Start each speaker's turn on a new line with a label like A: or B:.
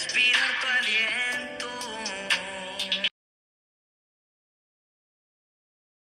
A: respirar para